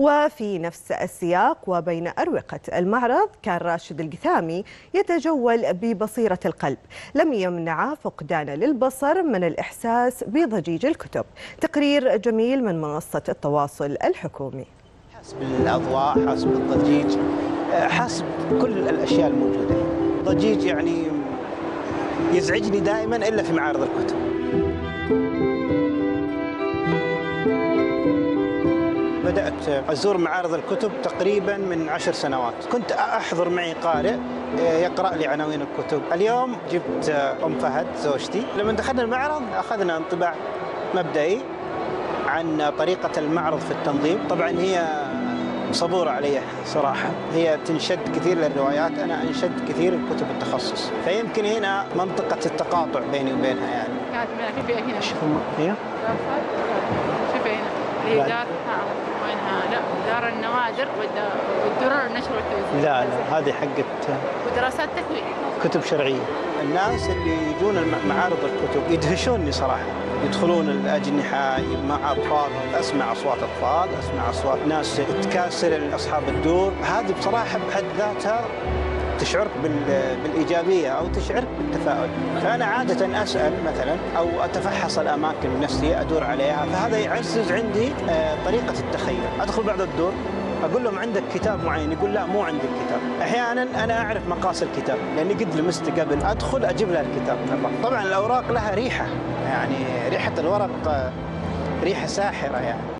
وفي نفس السياق وبين أروقة المعرض كان راشد القثامي يتجول ببصيرة القلب. لم يمنع فقدان للبصر من الإحساس بضجيج الكتب. تقرير جميل من منصة التواصل الحكومي. حسب الأضواء حسب الضجيج حسب كل الأشياء الموجودة. ضجيج يعني يزعجني دائما إلا في معارض الكتب. بدأت أزور معارض الكتب تقريبا من عشر سنوات. كنت أحضر معي قارئ يقرأ لي عناوين الكتب. اليوم جبت أم فهد زوجتي. لما دخلنا المعرض أخذنا انطباع مبدئي عن طريقة المعرض في التنظيم. طبعا هي صبورة علي صراحة. هي تنشد كثير للروايات أنا أنشد كثير لكتب التخصص. فيمكن هنا منطقة التقاطع بيني وبينها يعني. كانت من في هنا. شوف هي؟ شوف هنا. اللي دار النوادر والدرر النشر والتوزيع. لا لا هذه حقت ودراسات تكوين. كتب شرعية. الناس اللي يجون معارض الكتب يدهشوني صراحة. يدخلون الأجنحة مع أطفالهم أسمع أصوات أطفال أسمع أصوات ناس تكاسر أصحاب الدور. هذه بصراحة بحد ذاتها تشعرك بالإيجابية أو تشعرك بالتفاؤل. فأنا عادة أسأل مثلا أو أتفحص الأماكن بنفسي أدور عليها فهذا يعزز عندي طريقة التخيل. أدخل بعد الدور أقول لهم عندك كتاب معين؟ يقول لا مو عندي الكتاب. أحيانا أنا أعرف مقاس الكتاب لأني قد لمست قبل. أدخل أجيب لها الكتاب. طبعا الأوراق لها ريحة يعني ريحة الورق ريحة ساحرة يعني.